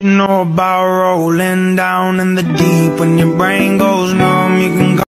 You know about rolling down in the deep when your brain goes